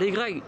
Allez Greg.